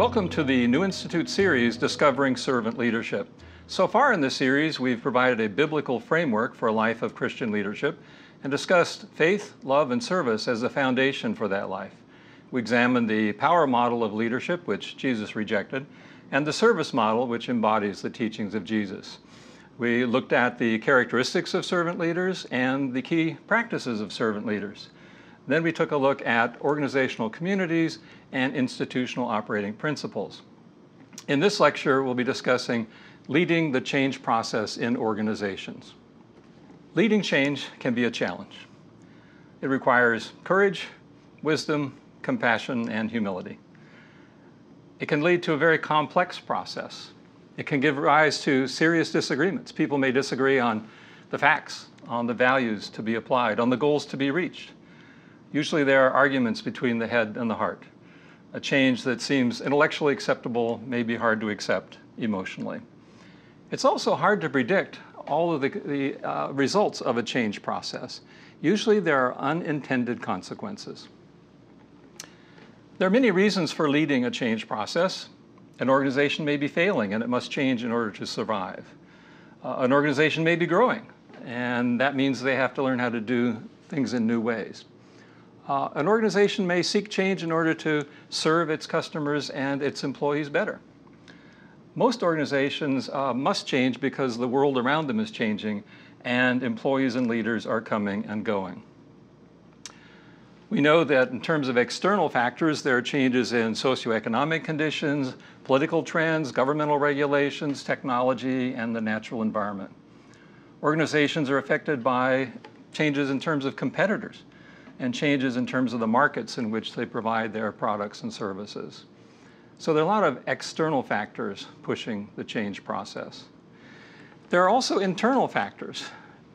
Welcome to the New Institute series, Discovering Servant Leadership. So far in this series, we've provided a biblical framework for a life of Christian leadership and discussed faith, love, and service as the foundation for that life. We examined the power model of leadership, which Jesus rejected, and the service model, which embodies the teachings of Jesus. We looked at the characteristics of servant leaders and the key practices of servant leaders. Then we took a look at organizational communities and institutional operating principles. In this lecture, we'll be discussing leading the change process in organizations. Leading change can be a challenge. It requires courage, wisdom, compassion, and humility. It can lead to a very complex process. It can give rise to serious disagreements. People may disagree on the facts, on the values to be applied, on the goals to be reached. Usually there are arguments between the head and the heart. A change that seems intellectually acceptable may be hard to accept emotionally. It's also hard to predict all of the, the uh, results of a change process. Usually there are unintended consequences. There are many reasons for leading a change process. An organization may be failing and it must change in order to survive. Uh, an organization may be growing and that means they have to learn how to do things in new ways. Uh, an organization may seek change in order to serve its customers and its employees better. Most organizations uh, must change because the world around them is changing and employees and leaders are coming and going. We know that in terms of external factors, there are changes in socioeconomic conditions, political trends, governmental regulations, technology, and the natural environment. Organizations are affected by changes in terms of competitors and changes in terms of the markets in which they provide their products and services. So there are a lot of external factors pushing the change process. There are also internal factors.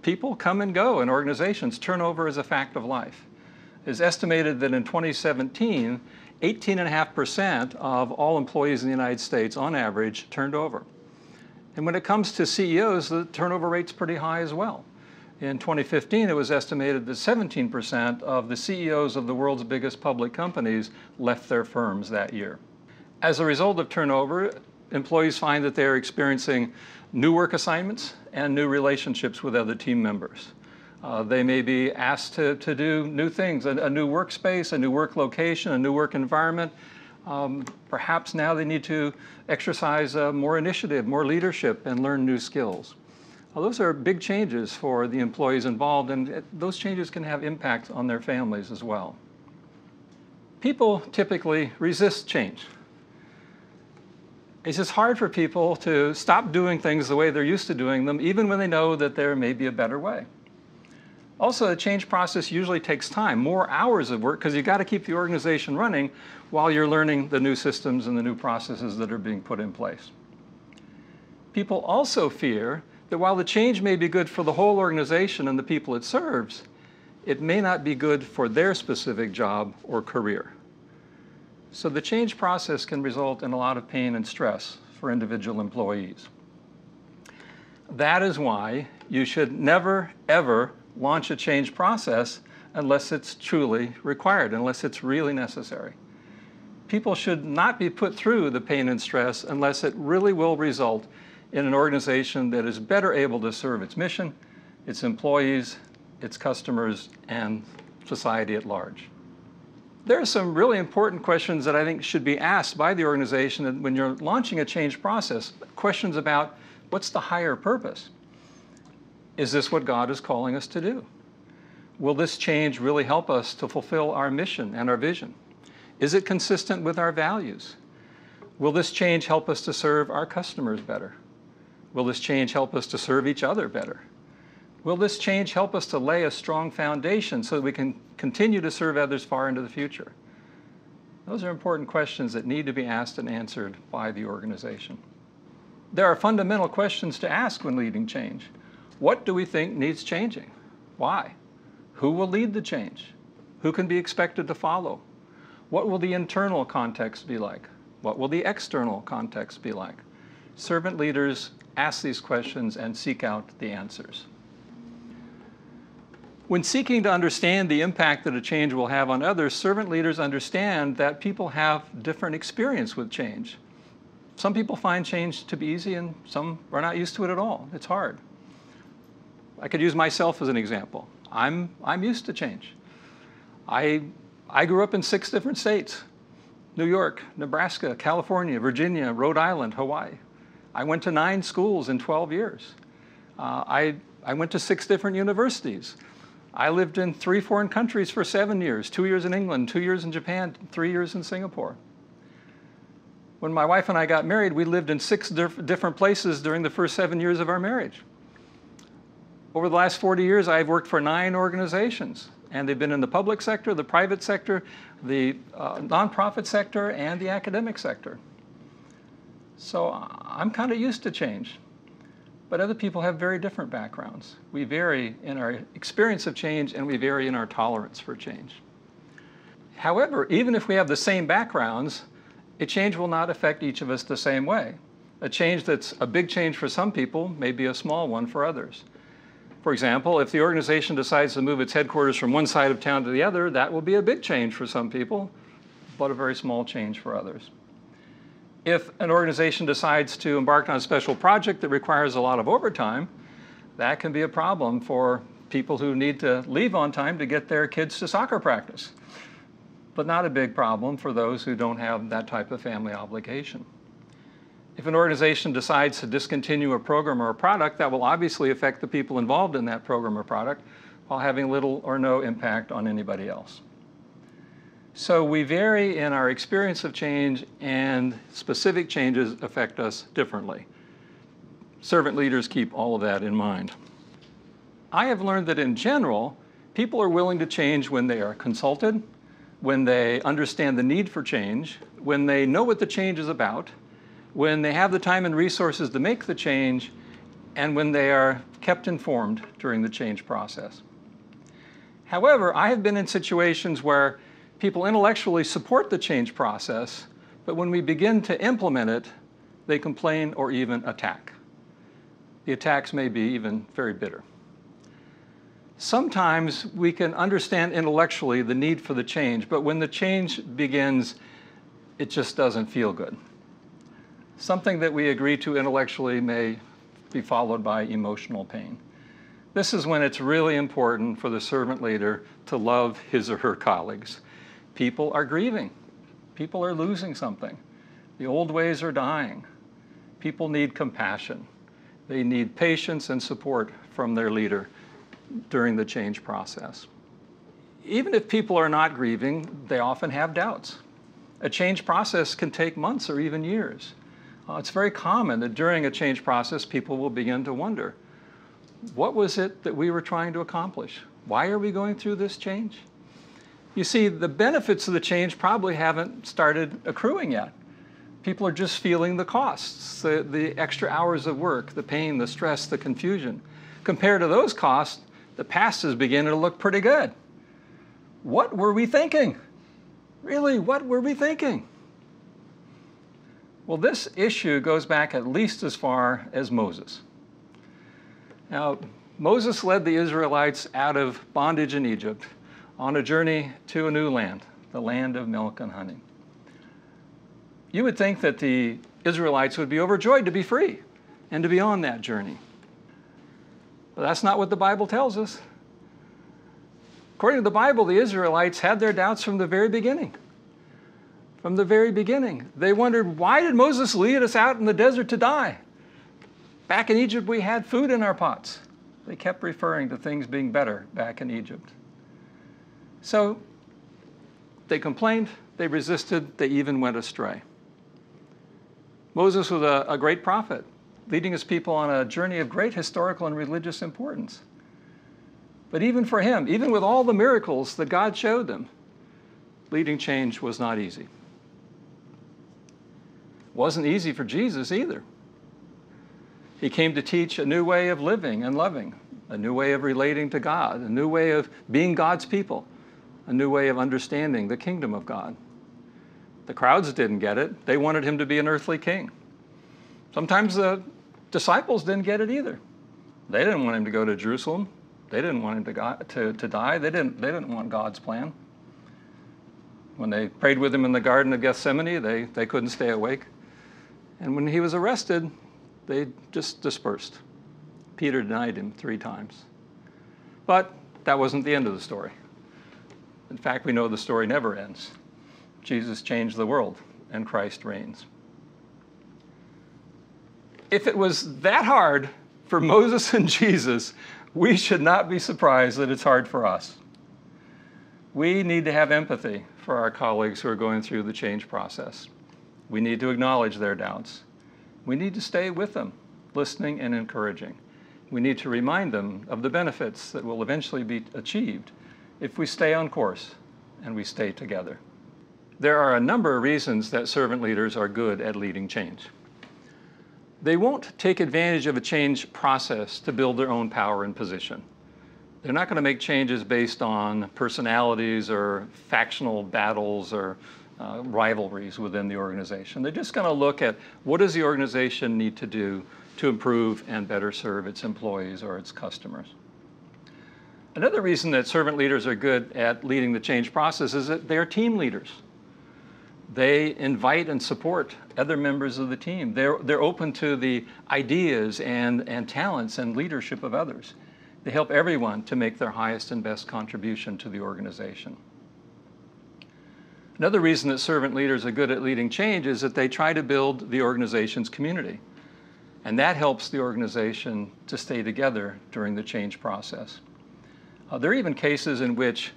People come and go in organizations. Turnover is a fact of life It is estimated that in 2017, 18.5% of all employees in the United States, on average, turned over. And when it comes to CEOs, the turnover rate's pretty high as well. In 2015, it was estimated that 17% of the CEOs of the world's biggest public companies left their firms that year. As a result of turnover, employees find that they're experiencing new work assignments and new relationships with other team members. Uh, they may be asked to, to do new things, a, a, new workspace, a new work location, a new work environment. Um, perhaps now they need to exercise uh, more initiative, more leadership, and learn new skills. Well, those are big changes for the employees involved, and those changes can have impact on their families as well. People typically resist change. It's just hard for people to stop doing things the way they're used to doing them, even when they know that there may be a better way. Also, the change process usually takes time, more hours of work, because you've got to keep the organization running while you're learning the new systems and the new processes that are being put in place. People also fear that while the change may be good for the whole organization and the people it serves, it may not be good for their specific job or career. So the change process can result in a lot of pain and stress for individual employees. That is why you should never, ever launch a change process unless it's truly required, unless it's really necessary. People should not be put through the pain and stress unless it really will result in an organization that is better able to serve its mission, its employees, its customers, and society at large. There are some really important questions that I think should be asked by the organization when you're launching a change process. Questions about what's the higher purpose? Is this what God is calling us to do? Will this change really help us to fulfill our mission and our vision? Is it consistent with our values? Will this change help us to serve our customers better? Will this change help us to serve each other better? Will this change help us to lay a strong foundation so that we can continue to serve others far into the future? Those are important questions that need to be asked and answered by the organization. There are fundamental questions to ask when leading change. What do we think needs changing? Why? Who will lead the change? Who can be expected to follow? What will the internal context be like? What will the external context be like? Servant leaders ask these questions and seek out the answers. When seeking to understand the impact that a change will have on others, servant leaders understand that people have different experience with change. Some people find change to be easy and some are not used to it at all. It's hard. I could use myself as an example. I'm, I'm used to change. I, I grew up in six different states New York, Nebraska, California, Virginia, Rhode Island, Hawaii. I went to nine schools in 12 years. Uh, I, I went to six different universities. I lived in three foreign countries for seven years two years in England, two years in Japan, three years in Singapore. When my wife and I got married, we lived in six diff different places during the first seven years of our marriage. Over the last 40 years, I've worked for nine organizations, and they've been in the public sector, the private sector, the uh, nonprofit sector, and the academic sector. So I'm kind of used to change. But other people have very different backgrounds. We vary in our experience of change and we vary in our tolerance for change. However, even if we have the same backgrounds, a change will not affect each of us the same way. A change that's a big change for some people may be a small one for others. For example, if the organization decides to move its headquarters from one side of town to the other, that will be a big change for some people, but a very small change for others if an organization decides to embark on a special project that requires a lot of overtime, that can be a problem for people who need to leave on time to get their kids to soccer practice, but not a big problem for those who don't have that type of family obligation. If an organization decides to discontinue a program or a product, that will obviously affect the people involved in that program or product while having little or no impact on anybody else. So we vary in our experience of change and specific changes affect us differently. Servant leaders keep all of that in mind. I have learned that in general, people are willing to change when they are consulted, when they understand the need for change, when they know what the change is about, when they have the time and resources to make the change, and when they are kept informed during the change process. However, I have been in situations where people intellectually support the change process, but when we begin to implement it, they complain or even attack. The attacks may be even very bitter. Sometimes we can understand intellectually the need for the change, but when the change begins, it just doesn't feel good. Something that we agree to intellectually may be followed by emotional pain. This is when it's really important for the servant leader to love his or her colleagues people are grieving. People are losing something. The old ways are dying. People need compassion. They need patience and support from their leader during the change process. Even if people are not grieving, they often have doubts. A change process can take months or even years. Uh, it's very common that during a change process, people will begin to wonder what was it that we were trying to accomplish? Why are we going through this change? You see, the benefits of the change probably haven't started accruing yet. People are just feeling the costs, the, the extra hours of work, the pain, the stress, the confusion. Compared to those costs, the past is beginning to look pretty good. What were we thinking? Really, what were we thinking? Well, this issue goes back at least as far as Moses. Now, Moses led the Israelites out of bondage in Egypt on a journey to a new land, the land of milk and honey. You would think that the Israelites would be overjoyed to be free and to be on that journey. But that's not what the Bible tells us. According to the Bible, the Israelites had their doubts from the very beginning. From the very beginning. They wondered, why did Moses lead us out in the desert to die? Back in Egypt, we had food in our pots. They kept referring to things being better back in Egypt. So they complained, they resisted, they even went astray. Moses was a, a, great prophet, leading his people on a journey of great historical and religious importance. But even for him, even with all the miracles that God showed them, leading change was not easy. It wasn't easy for Jesus either. He came to teach a new way of living and loving, a new way of relating to God, a new way of being God's people a new way of understanding the kingdom of God. The crowds didn't get it. They wanted him to be an earthly king. Sometimes the disciples didn't get it either. They didn't want him to go to Jerusalem. They didn't want him to, to, to die. They didn't, they didn't want God's plan. When they prayed with him in the Garden of Gethsemane, they, they couldn't stay awake. And when he was arrested, they just dispersed. Peter denied him three times. But that wasn't the end of the story. In fact, we know the story never ends. Jesus changed the world, and Christ reigns. If it was that hard for Moses and Jesus, we should not be surprised that it's hard for us. We need to have empathy for our colleagues who are going through the change process. We need to acknowledge their doubts. We need to stay with them, listening and encouraging. We need to remind them of the benefits that will eventually be achieved if we stay on course and we stay together. There are a number of reasons that servant leaders are good at leading change. They won't take advantage of a change process to build their own power and position. They're not going to make changes based on personalities or factional battles or uh, rivalries within the organization. They're just going to look at what does the organization need to do to improve and better serve its employees or its customers. Another reason that servant leaders are good at leading the change process is that they're team leaders. They invite and support other members of the team. They're, they're open to the ideas and, and talents and leadership of others. They help everyone to make their highest and best contribution to the organization. Another reason that servant leaders are good at leading change is that they try to build the organization's community. And that helps the organization to stay together during the change process. Uh, there are even cases in which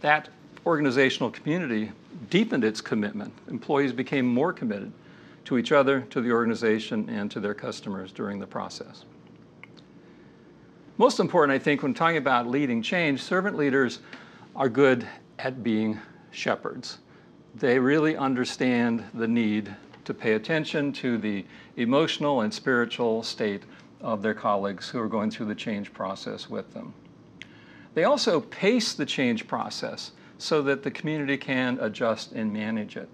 that organizational community deepened its commitment. Employees became more committed to each other, to the organization, and to their customers during the process. Most important, I think, when talking about leading change, servant leaders are good at being shepherds they really understand the need to pay attention to the emotional and spiritual state of their colleagues who are going through the change process with them. They also pace the change process so that the community can adjust and manage it.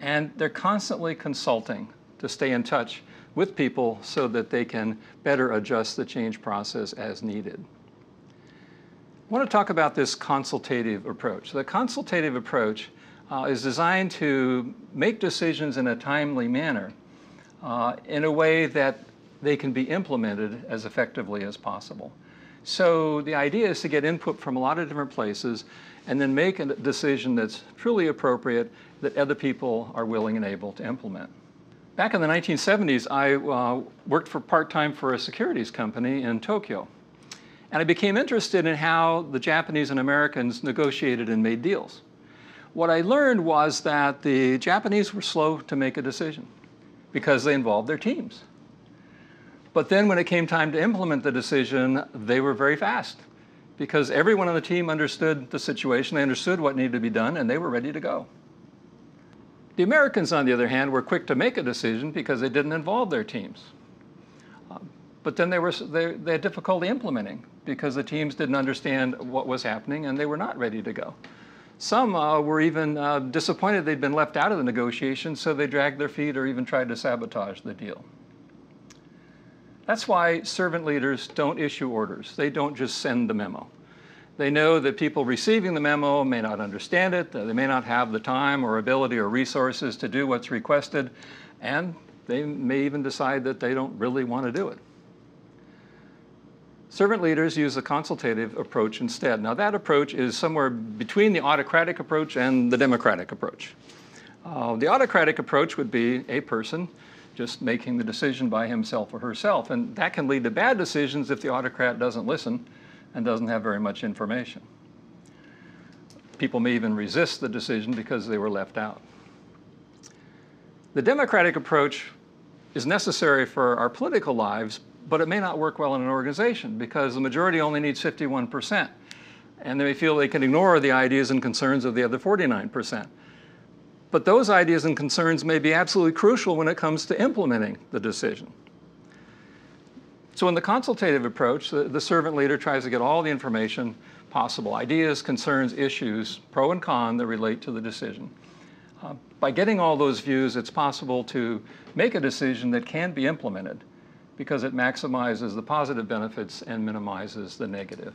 And they're constantly consulting to stay in touch with people so that they can better adjust the change process as needed. I want to talk about this consultative approach. The consultative approach uh, is designed to make decisions in a timely manner uh, in a way that they can be implemented as effectively as possible. So the idea is to get input from a lot of different places and then make a decision that's truly appropriate that other people are willing and able to implement. Back in the 1970s, I uh, worked for part-time for a securities company in Tokyo. And I became interested in how the Japanese and Americans negotiated and made deals what I learned was that the Japanese were slow to make a decision because they involved their teams. But then when it came time to implement the decision, they were very fast because everyone on the team understood the situation, they understood what needed to be done, and they were ready to go. The Americans, on the other hand, were quick to make a decision because they didn't involve their teams. Um, but then they, were, they, they had difficulty implementing because the teams didn't understand what was happening and they were not ready to go. Some uh, were even uh, disappointed they'd been left out of the negotiations, so they dragged their feet or even tried to sabotage the deal. That's why servant leaders don't issue orders. They don't just send the memo. They know that people receiving the memo may not understand it, they may not have the time or ability or resources to do what's requested, and they may even decide that they don't really want to do it. Servant leaders use a consultative approach instead. Now that approach is somewhere between the autocratic approach and the democratic approach. Uh, the autocratic approach would be a person just making the decision by himself or herself, and that can lead to bad decisions if the autocrat doesn't listen and doesn't have very much information. People may even resist the decision because they were left out. The democratic approach is necessary for our political lives, but it may not work well in an organization because the majority only needs 51%. And they may feel they can ignore the ideas and concerns of the other 49%. But those ideas and concerns may be absolutely crucial when it comes to implementing the decision. So in the consultative approach, the, the servant leader tries to get all the information possible, ideas, concerns, issues, pro and con that relate to the decision. Uh, by getting all those views, it's possible to make a decision that can be implemented because it maximizes the positive benefits and minimizes the negative.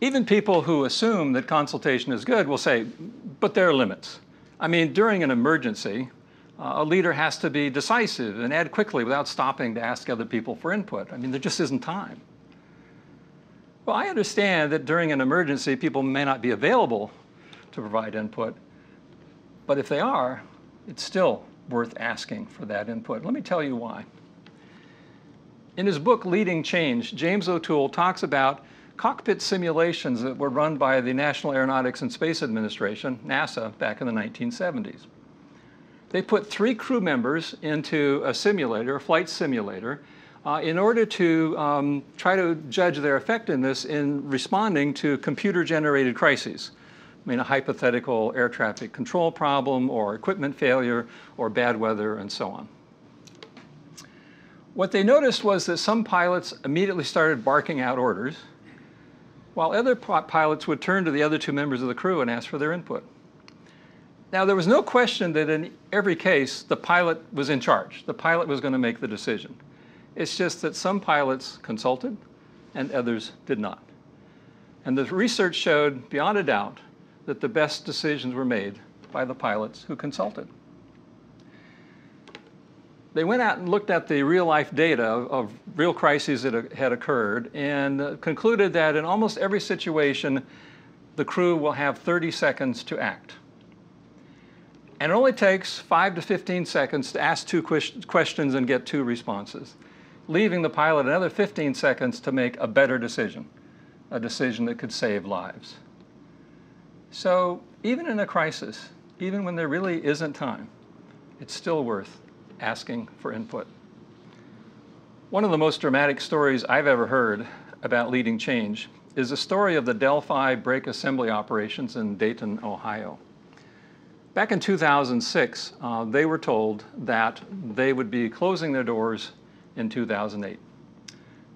Even people who assume that consultation is good will say, but there are limits. I mean, during an emergency, uh, a leader has to be decisive and add quickly without stopping to ask other people for input. I mean, there just isn't time. Well, I understand that during an emergency, people may not be available to provide input, but if they are, it's still worth asking for that input. Let me tell you why. In his book, Leading Change, James O'Toole talks about cockpit simulations that were run by the National Aeronautics and Space Administration, NASA, back in the 1970s. They put three crew members into a simulator, a flight simulator, uh, in order to um, try to judge their effectiveness in responding to computer-generated crises. I mean, a hypothetical air traffic control problem or equipment failure or bad weather and so on. What they noticed was that some pilots immediately started barking out orders, while other pilots would turn to the other two members of the crew and ask for their input. Now, there was no question that in every case, the pilot was in charge. The pilot was going to make the decision. It's just that some pilots consulted and others did not. And the research showed, beyond a doubt, that the best decisions were made by the pilots who consulted. They went out and looked at the real life data of, of real crises that had occurred and uh, concluded that in almost every situation, the crew will have 30 seconds to act. And it only takes 5 to 15 seconds to ask two questions and get two responses, leaving the pilot another 15 seconds to make a better decision, a decision that could save lives. So even in a crisis, even when there really isn't time, it's still worth asking for input. One of the most dramatic stories I've ever heard about leading change is the story of the Delphi brake assembly operations in Dayton, Ohio. Back in 2006, uh, they were told that they would be closing their doors in 2008.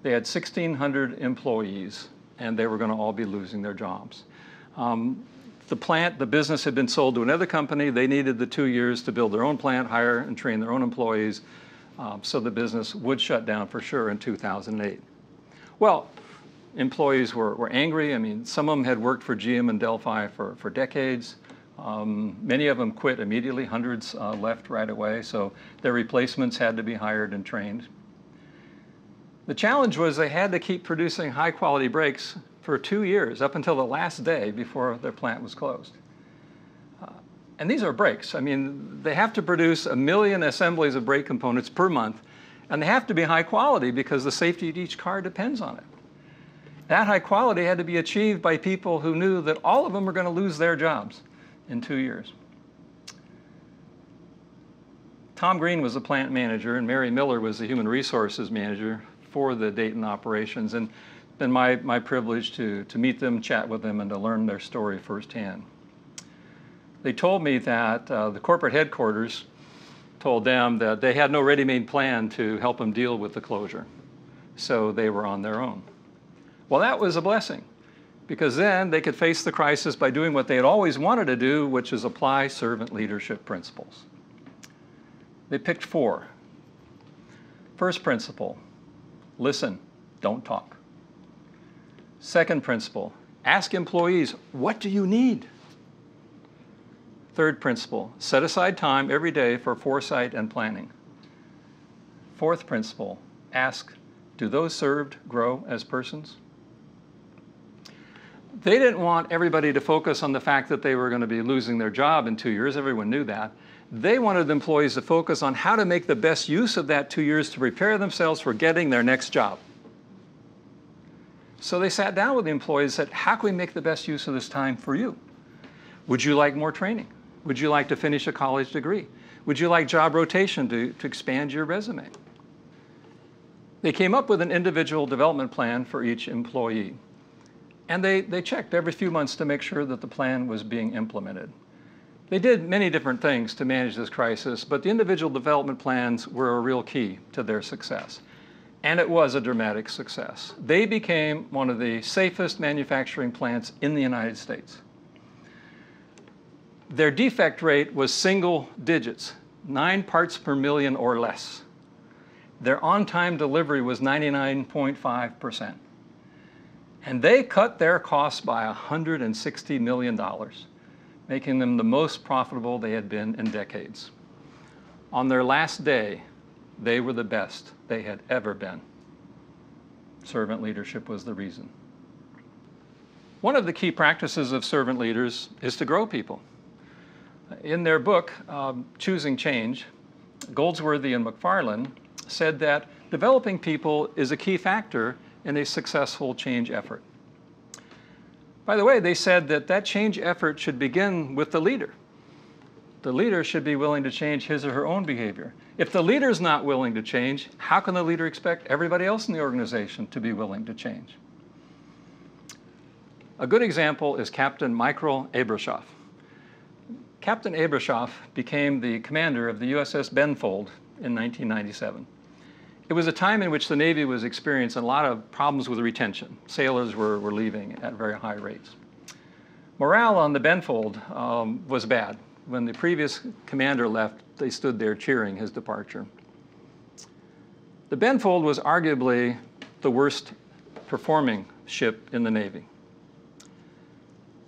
They had 1,600 employees, and they were going to all be losing their jobs. Um, the plant, the business had been sold to another company. They needed the two years to build their own plant, hire and train their own employees, um, so the business would shut down for sure in 2008. Well, employees were, were angry. I mean, some of them had worked for GM and Delphi for, for decades. Um, many of them quit immediately, hundreds uh, left right away, so their replacements had to be hired and trained. The challenge was they had to keep producing high quality brakes for two years, up until the last day before their plant was closed. Uh, and these are brakes. I mean, they have to produce a million assemblies of brake components per month, and they have to be high quality because the safety of each car depends on it. That high quality had to be achieved by people who knew that all of them were going to lose their jobs in two years. Tom Green was the plant manager, and Mary Miller was the human resources manager for the Dayton operations. And been my, my privilege to, to meet them, chat with them, and to learn their story firsthand. They told me that uh, the corporate headquarters told them that they had no ready-made plan to help them deal with the closure. So they were on their own. Well, that was a blessing because then they could face the crisis by doing what they had always wanted to do, which is apply servant leadership principles. They picked four. First principle, listen, don't talk. Second principle, ask employees, what do you need? Third principle, set aside time every day for foresight and planning. Fourth principle, ask, do those served grow as persons? they didn't want everybody to focus on the fact that they were going to be losing their job in two years. Everyone knew that. They wanted employees to focus on how to make the best use of that two years to prepare themselves for getting their next job. So they sat down with the employees and said, how can we make the best use of this time for you? Would you like more training? Would you like to finish a college degree? Would you like job rotation to, to expand your resume? They came up with an individual development plan for each employee. And they, they checked every few months to make sure that the plan was being implemented. They did many different things to manage this crisis, but the individual development plans were a real key to their success. And it was a dramatic success. They became one of the safest manufacturing plants in the United States. Their defect rate was single digits, nine parts per million or less. their on time delivery was 99.5%. And they cut their costs by $160 million, making them the most profitable they had been in decades. On their last day, they were the best they had ever been. Servant leadership was the reason. One of the key practices of servant leaders is to grow people. In their book, um, Choosing Change, Goldsworthy and McFarlin said that developing people is a key factor in a successful change effort. By the way, they said that that change effort should begin with the leader. The leader should be willing to change his or her own behavior. If the leader is not willing to change, how can the leader expect everybody else in the organization to be willing to change? A good example is Captain Michael Abrashoff. Captain Abrashoff became the commander of the USS Benfold in 1997. It was a time in which the Navy was experiencing a lot of problems with retention. Sailors were, were leaving at very high rates. Morale on the Benfold um, was bad. When the previous commander left, they stood there cheering his departure. The Benfold was arguably the worst performing ship in the Navy.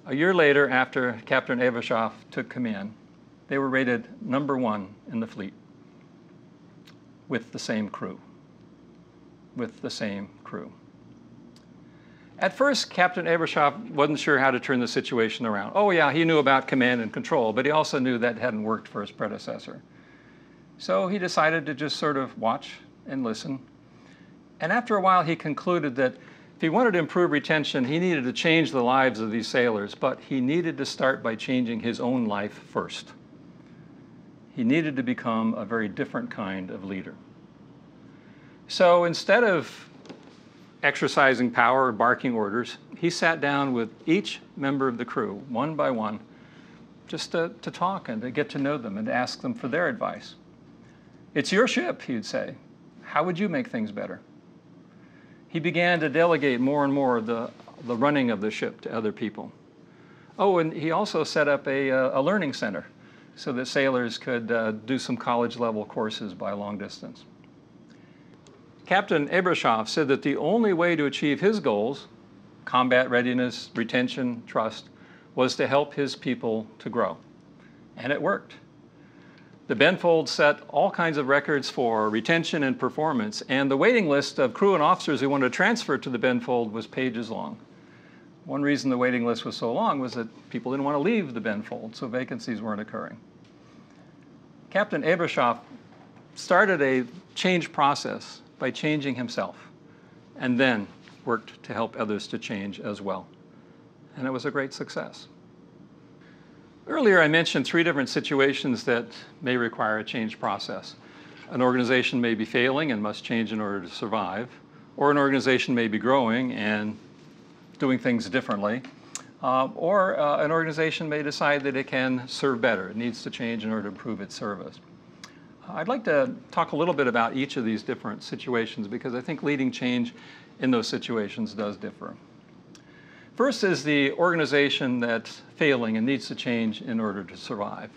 A year later, after Captain Abrashoff took command, they were rated number one in the fleet with the same crew with the same crew. At first, Captain Abrashoff wasn't sure how to turn the situation around. Oh, yeah, he knew about command and control, but he also knew that hadn't worked for his predecessor. So he decided to just sort of watch and listen. And after a while, he concluded that if he wanted to improve retention, he needed to change the lives of these sailors, but he needed to start by changing his own life first. He needed to become a very different kind of leader. So instead of exercising power or barking orders, he sat down with each member of the crew, one by one, just to, to talk and to get to know them and ask them for their advice. It's your ship, he'd say. How would you make things better? He began to delegate more and more the, the running of the ship to other people. Oh, and he also set up a, uh, a learning center so that sailors could uh, do some college level courses by long distance. Captain Abrashoff said that the only way to achieve his goals, combat readiness, retention, trust, was to help his people to grow. And it worked. The Benfold set all kinds of records for retention and performance, and the waiting list of crew and officers who wanted to transfer to the Benfold was pages long. One reason the waiting list was so long was that people didn't want to leave the Benfold, so vacancies weren't occurring. Captain Abrashoff started a change process by changing himself, and then worked to help others to change as well. And it was a great success. Earlier, I mentioned three different situations that may require a change process. An organization may be failing and must change in order to survive, or an organization may be growing and doing things differently, uh, or uh, an organization may decide that it can serve better. It needs to change in order to improve its service. I'd like to talk a little bit about each of these different situations because I think leading change in those situations does differ. First is the organization that's failing and needs to change in order to survive.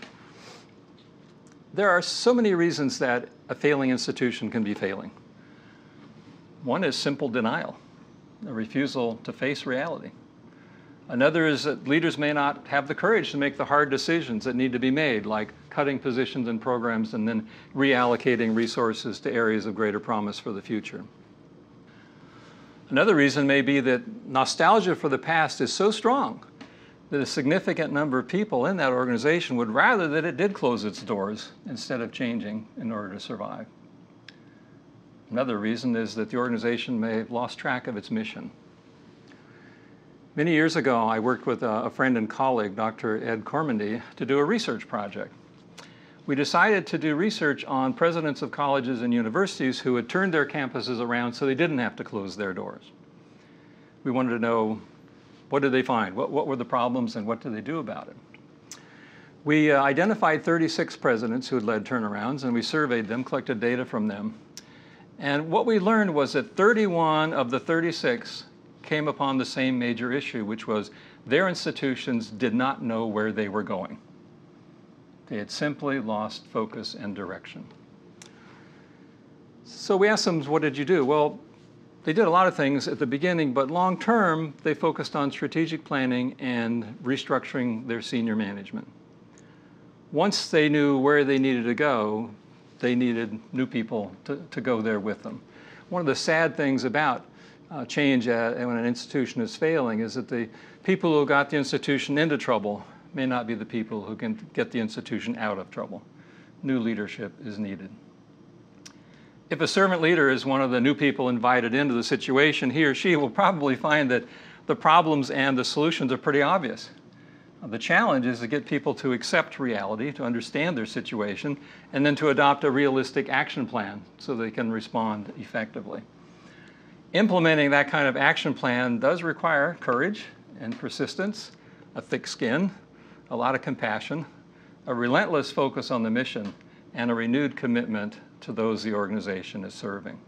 There are so many reasons that a failing institution can be failing. One is simple denial, a refusal to face reality. Another is that leaders may not have the courage to make the hard decisions that need to be made, like cutting positions and programs and then reallocating resources to areas of greater promise for the future. Another reason may be that nostalgia for the past is so strong that a significant number of people in that organization would rather that it did close its doors instead of changing in order to survive. Another reason is that the organization may have lost track of its mission. Many years ago, I worked with a, friend and colleague, Dr. Ed Kormondy, to do a research project. We decided to do research on presidents of colleges and universities who had turned their campuses around so they didn't have to close their doors. We wanted to know what did they find? What, what were the problems and what did they do about it? We uh, identified 36 presidents who had led turnarounds and we surveyed them, collected data from them. And what we learned was that 31 of the 36 came upon the same major issue, which was their institutions did not know where they were going. They had simply lost focus and direction. So we asked them, what did you do? Well, they did a lot of things at the beginning, but long term, they focused on strategic planning and restructuring their senior management. Once they knew where they needed to go, they needed new people to, to go there with them. One of the sad things about uh, change at, when an institution is failing is that the people who got the institution into trouble may not be the people who can get the institution out of trouble. New leadership is needed. If a servant leader is one of the new people invited into the situation, he or she will probably find that the problems and the solutions are pretty obvious. The challenge is to get people to accept reality, to understand their situation, and then to adopt a realistic action plan so they can respond effectively. Implementing that kind of action plan does require courage and persistence, a thick skin, a lot of compassion, a relentless focus on the mission, and a renewed commitment to those the organization is serving.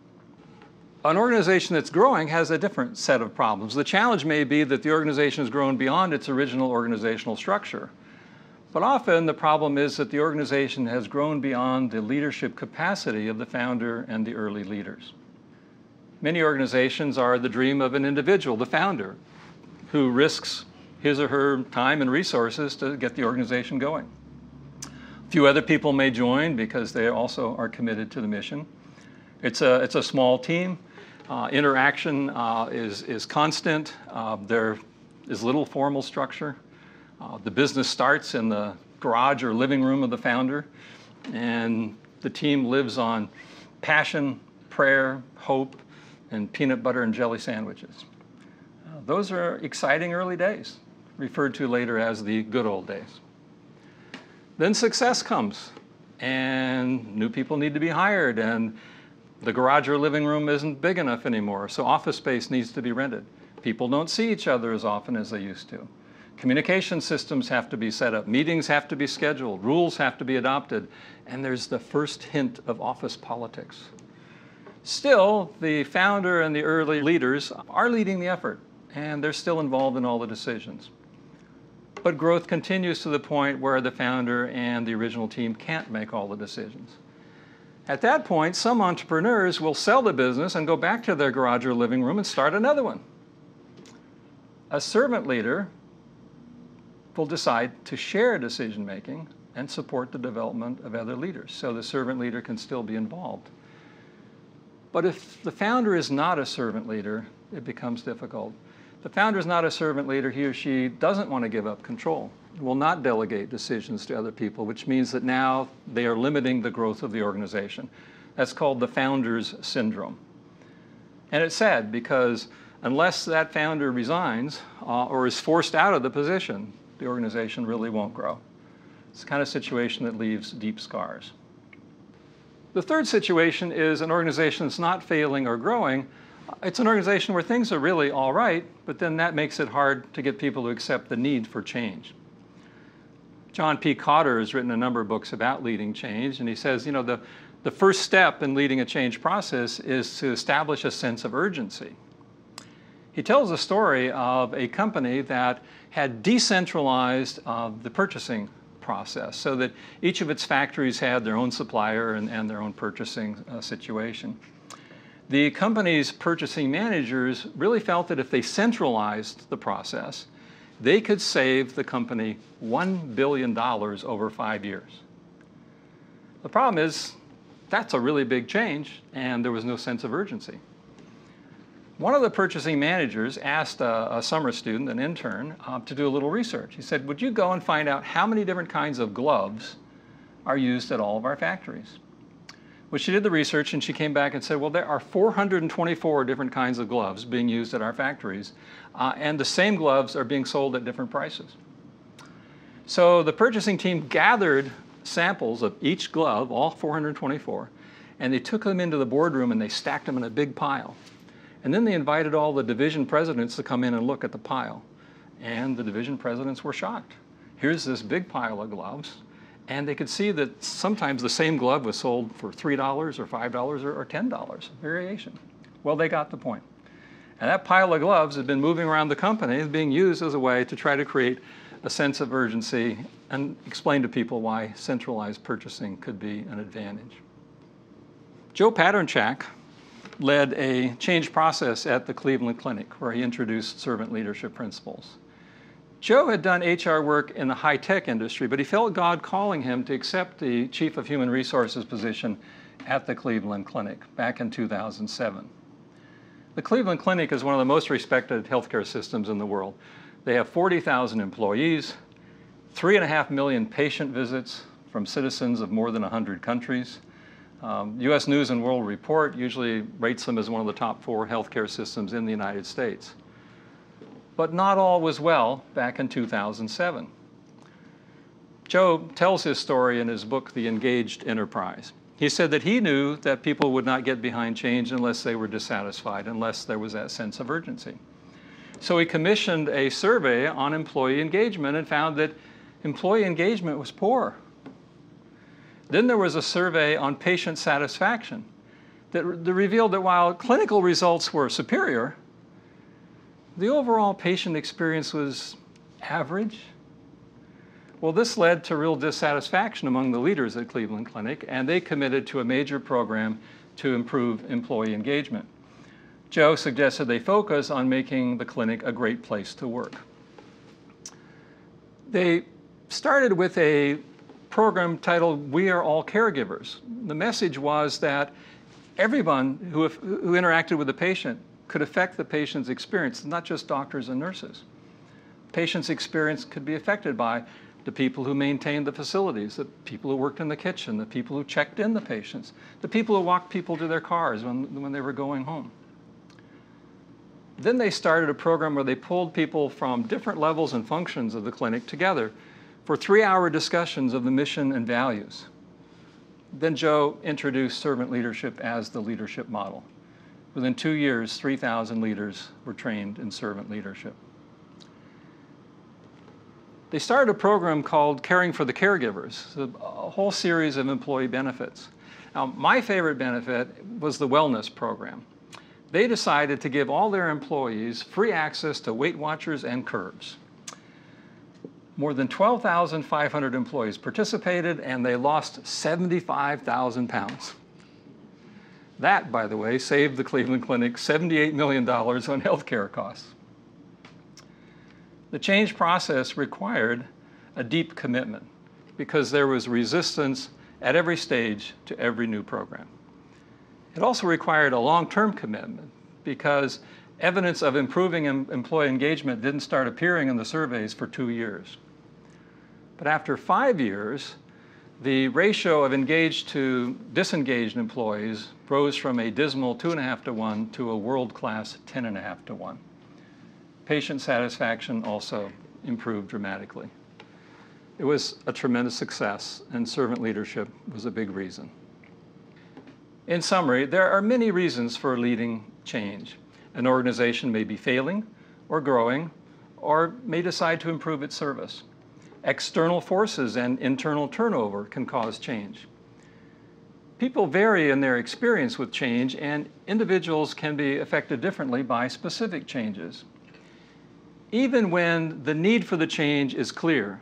An organization that's growing has a different set of problems. The challenge may be that the organization has grown beyond its original organizational structure. But often the problem is that the organization has grown beyond the leadership capacity of the founder and the early leaders. Many organizations are the dream of an individual, the founder, who risks his or her time and resources to get the organization going. A few other people may join because they also are committed to the mission. It's a, it's a small team. Uh, interaction uh, is, is constant. Uh, there is little formal structure. Uh, the business starts in the garage or living room of the founder, and the team lives on passion, prayer, hope, and peanut butter and jelly sandwiches. Uh, those are exciting early days, referred to later as the good old days. Then success comes, and new people need to be hired, and the garage or living room isn't big enough anymore, so office space needs to be rented. People don't see each other as often as they used to. Communication systems have to be set up, meetings have to be scheduled, rules have to be adopted, and there's the first hint of office politics. Still, the founder and the early leaders are leading the effort, and they're still involved in all the decisions. But growth continues to the point where the founder and the original team can't make all the decisions. At that point, some entrepreneurs will sell the business and go back to their garage or living room and start another one. A servant leader will decide to share decision making and support the development of other leaders so the servant leader can still be involved. But if the founder is not a servant leader, it becomes difficult. The founder is not a servant leader. He or she doesn't want to give up control, will not delegate decisions to other people, which means that now they are limiting the growth of the organization. That's called the founder's syndrome. And it's sad because unless that founder resigns uh, or is forced out of the position, the organization really won't grow. It's the kind of situation that leaves deep scars. The third situation is an organization that's not failing or growing, it's an organization where things are really all right, but then that makes it hard to get people to accept the need for change. John P. Kotter has written a number of books about leading change, and he says, you know, the, the first step in leading a change process is to establish a sense of urgency. He tells a story of a company that had decentralized uh, the purchasing process so that each of its factories had their own supplier and, and their own purchasing uh, situation the company's purchasing managers really felt that if they centralized the process, they could save the company $1 billion over five years. The problem is, that's a really big change, and there was no sense of urgency. One of the purchasing managers asked a, a summer student, an intern, uh, to do a little research. He said, Would you go and find out how many different kinds of gloves are used at all of our factories? Well, she did the research and she came back and said, well, there are 424 different kinds of gloves being used at our factories, uh, and the same gloves are being sold at different prices. So the purchasing team gathered samples of each glove, all 424, and they took them into the boardroom and they stacked them in a big pile. And then they invited all the division presidents to come in and look at the pile. And the division presidents were shocked. Here's this big pile of gloves and they could see that sometimes the same glove was sold for $3 or $5 or, $10, variation. Well, they got the point. And that pile of gloves had been moving around the company, being used as a way to try to create a sense of urgency and explain to people why centralized purchasing could be an advantage. Joe Patrnchak led a change process at the Cleveland Clinic where he introduced servant leadership principles. Joe had done HR work in the high tech industry, but he felt God calling him to accept the Chief of Human Resources position at the Cleveland Clinic back in 2007. The Cleveland Clinic is one of the most respected healthcare systems in the world. They have 40,000 employees, three and a half million patient visits from citizens of more than 100 countries, um, U.S. News and World Report usually rates them as one of the top four healthcare systems in the United States. But not all was well back in 2007. Joe tells his story in his book, The Engaged Enterprise. He said that he knew that people would not get behind change unless they were dissatisfied, unless there was that sense of urgency. So he commissioned a survey on employee engagement and found that employee engagement was poor then there was a survey on patient satisfaction that, that revealed that while clinical results were superior, the overall patient experience was average. Well, this led to real dissatisfaction among the leaders at Cleveland Clinic, and they committed to a major program to improve employee engagement. Joe suggested they focus on making the clinic a great place to work. They started with a program titled We Are All Caregivers. The message was that everyone who, who interacted with the patient could affect the patient's experience, not just doctors and nurses. Patient's experience could be affected by the people who maintained the facilities, the people who worked in the kitchen, the people who checked in the patients, the people who walked people to their cars when, when they were going home. Then they started a program where they pulled people from different levels and functions of the clinic together for three hour discussions of the mission and values. Then Joe introduced servant leadership as the leadership model. Within two years, 3,000 leaders were trained in servant leadership. They started a program called Caring for the Caregivers, a whole series of employee benefits. Now, my favorite benefit was the wellness program. They decided to give all their employees free access to Weight Watchers and Curves. More than 12,500 employees participated and they lost 75,000 pounds. That, by the way, saved the Cleveland Clinic $78 million on healthcare costs. The change process required a deep commitment because there was resistance at every stage to every new program. It also required a long-term commitment because evidence of improving employee engagement didn't start appearing in the surveys for two years. But after five years, the ratio of engaged to disengaged employees rose from a dismal two and a half to one to a world-class ten and a half to one. Patient satisfaction also improved dramatically. It was a tremendous success, and servant leadership was a big reason. In summary, there are many reasons for leading change. An organization may be failing or growing, or may decide to improve its service. External forces and internal turnover can cause change. People vary in their experience with change, and individuals can be affected differently by specific changes. Even when the need for the change is clear,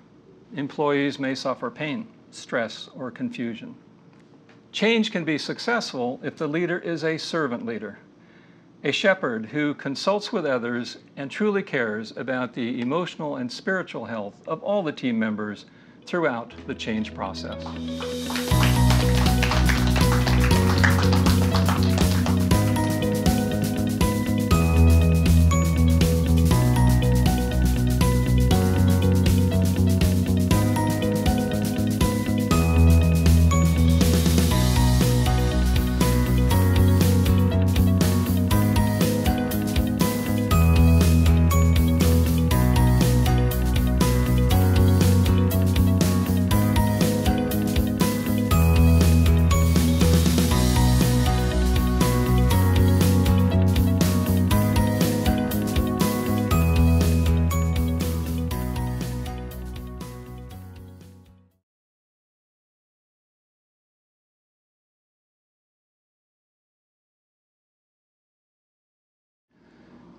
employees may suffer pain, stress, or confusion. Change can be successful if the leader is a servant leader, a shepherd who consults with others and truly cares about the emotional and spiritual health of all the team members throughout the change process.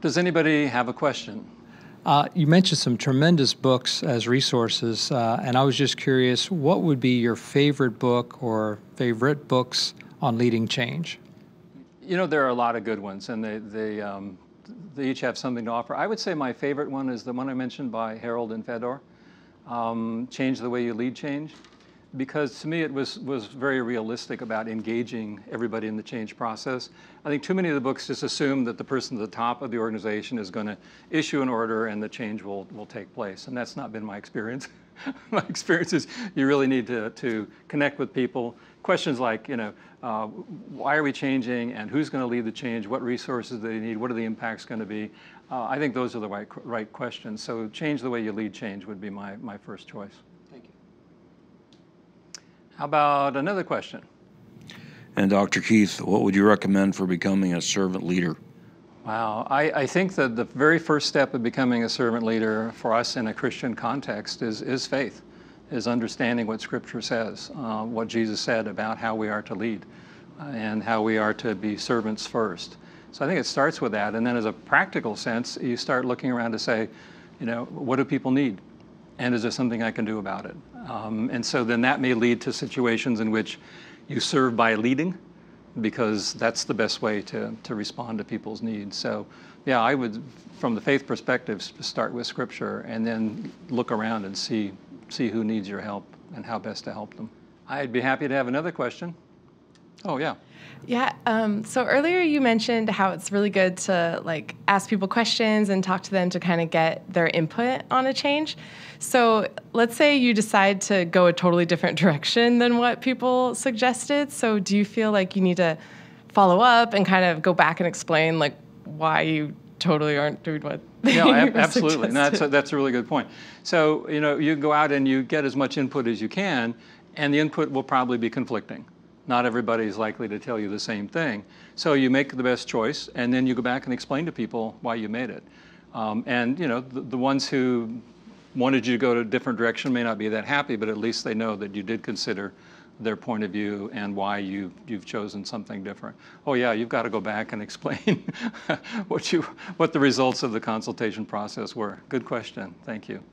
Does anybody have a question? Uh, you mentioned some tremendous books as resources, uh, and I was just curious what would be your favorite book or favorite books on leading change? You know, there are a lot of good ones, and they, they, um, they each have something to offer. I would say my favorite one is the one I mentioned by Herold and Fedor, um, Change the Way You Lead Change because to me it was, was very realistic about engaging everybody in the change process. I think too many of the books just assume that the person at the top of the organization is going to issue an order and the change will, will take place. And that's not been my experience. my experience is you really need to, to connect with people. Questions like, you know, uh, why are we changing and who's going to lead the change? What resources do they need? What are the impacts going to be? Uh, I think those are the right, right questions. So change the way you lead change would be my, my first choice. How about another question? And Dr. Keith, what would you recommend for becoming a servant leader? Wow, I, I, think that the very first step of becoming a servant leader for us in a Christian context is, is faith, is understanding what Scripture says, uh, what Jesus said about how we are to lead uh, and how we are to be servants first. So I think it starts with that. And then, as a practical sense, you start looking around to say, you know, what do people need? And is there something I can do about it? Um, and so then that may lead to situations in which you serve by leading because that's the best way to, to respond to people's needs. So, yeah, I would, from the faith perspective, start with Scripture and then look around and see, see who needs your help and how best to help them. I'd be happy to have another question. Oh, yeah. Yeah. Um, so earlier you mentioned how it's really good to like ask people questions and talk to them to kind of get their input on a change. So let's say you decide to go a totally different direction than what people suggested. So do you feel like you need to follow up and kind of go back and explain like why you totally aren't doing what no, absolutely. No, that's a, that's a really good point. So you know you go out and you get as much input as you can, and the input will probably be conflicting. Not everybody is likely to tell you the same thing. So you make the best choice, and then you go back and explain to people why you made it. Um, and you know, the, the, ones who wanted you to go to a different direction may not be that happy, but at least they know that you did consider their point of view and why you, you've chosen something different. Oh yeah, you've got to go back and explain what, you, what the results of the consultation process were. Good question. Thank you.